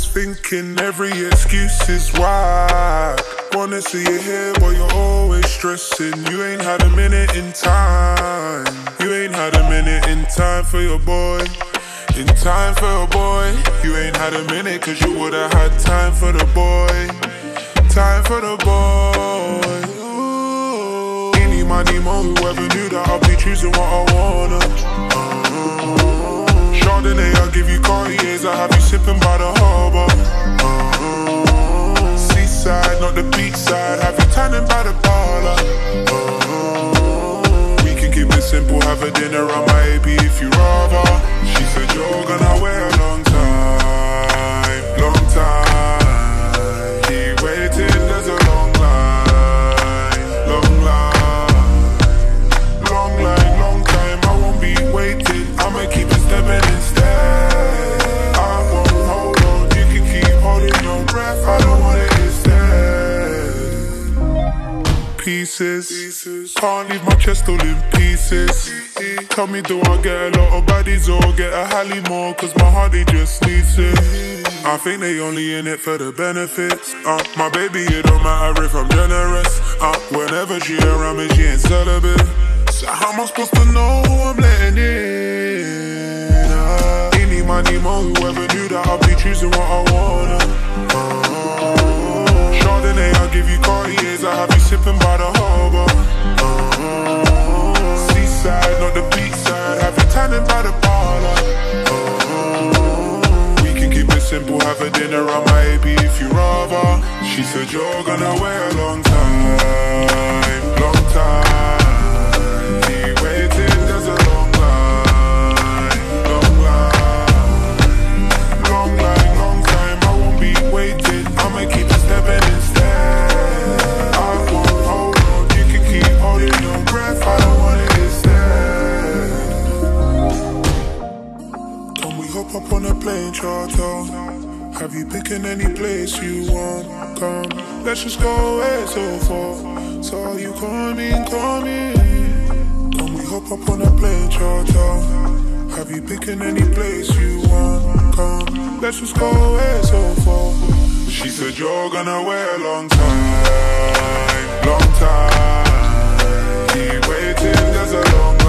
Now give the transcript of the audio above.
always thinking every excuse is why. Wanna see you here, but you're always stressing. You ain't had a minute in time. You ain't had a minute in time for your boy. In time for your boy. You ain't had a minute, cause you would've had time for the boy. Time for the boy. Ooh. Any money, more, whoever knew that I'll be choosing what I wanna. Uh-huh. Uh, Chardonnay, I'll give you Cartiers, I'll have you sipping by the harbor. Uh, seaside, not the beach side, have you tanning by the parlor. Uh, we can keep it simple, have a dinner on Pieces, can't leave my chest all in pieces. Tell me, do I get a lot of baddies or get a Hallie more? Cause my heart, they just needs it. I think they only in it for the benefits. Uh, my baby, it don't matter if I'm generous. Uh, whenever she around me, she ain't celibate. So how am I supposed to know who I'm letting in? Uh, any money, more, whoever knew that I'll be choosing what I wanna. Uh, Chardonnay, I'll give you Cartiers, I'll have you sipping by the harbor. Uh, seaside, not the beach side, have you tanning by the parlor. Uh, we can keep it simple, have a dinner on my AP if you rather. She said you're gonna wear a long Hop on a plane charter. Have you picking any place you want? Come, let's just go away so far. So are you coming, coming? Can we hop up on a plane charter? Have you picking any place you want? Come, let's just go away so far. She said you're gonna wait a long time, long time. Keep waiting, there's a long